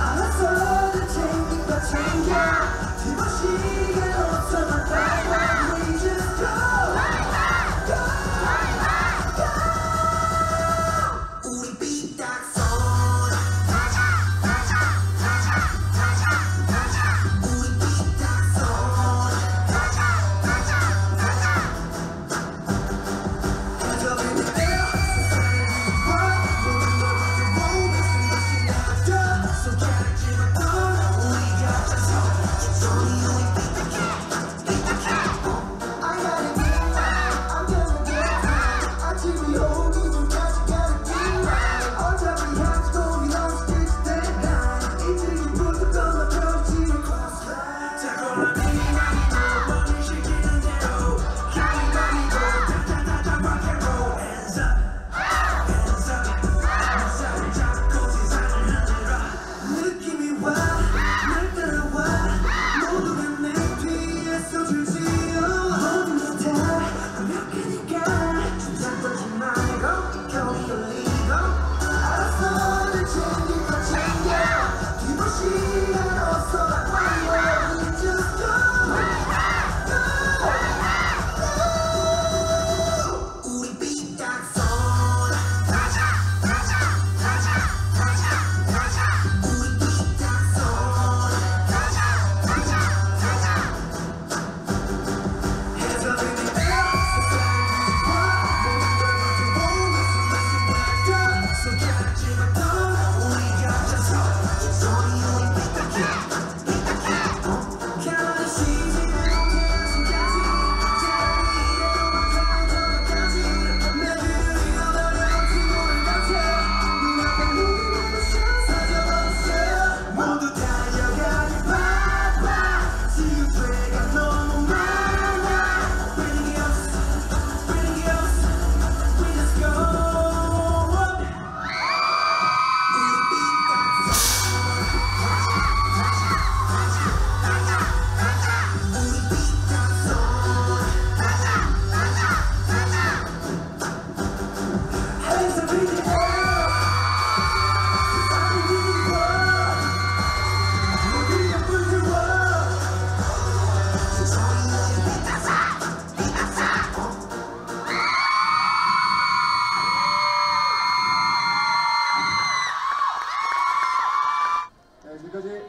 알았어 챙긴 거 챙겨 디버시게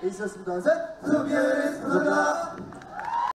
있었습니다. 셋! 흑요일의 스포다